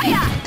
Hiya!